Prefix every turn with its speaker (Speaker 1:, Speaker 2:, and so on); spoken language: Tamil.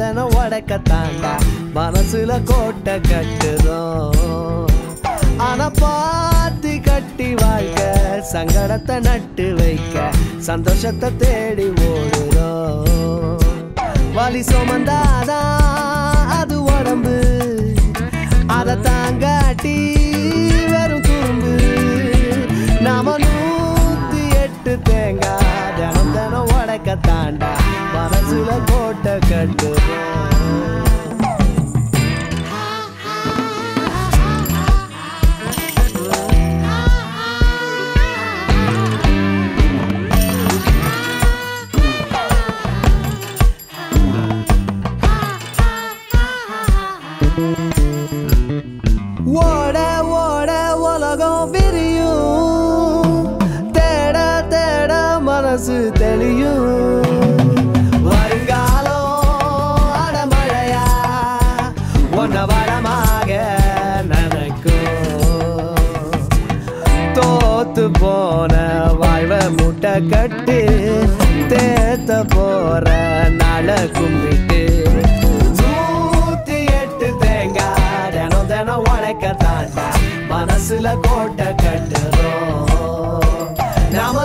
Speaker 1: உடைக்கத்தாண்டா மனசுல கோட்டை கட்டுறோம் ஆனா பாத்தி கட்டி வாழ்க்க சங்கடத்தை நட்டு வைக்க சந்தோஷத்தை தேடி ஓடுறோம். வலி சுமந்தாதான் அது உடம்பு. அதை தாங்காட்டி வெறும் துரும்பு நாம நூத்தி எட்டு தேங்காய் தினம் தினம் உடைக்க தாண்டா மனசுல கோட்டை. கட்டுறோம் ஓட தோத்து போன வாழ்வ முட்டை கட்டு தேத்த போற நாள கும்பிட்டு. நூத்தி எட்டு தேங்காய் தினம் உழைக்க தாண்டா மனசுல கோட்டை கட்டுறோம். நாம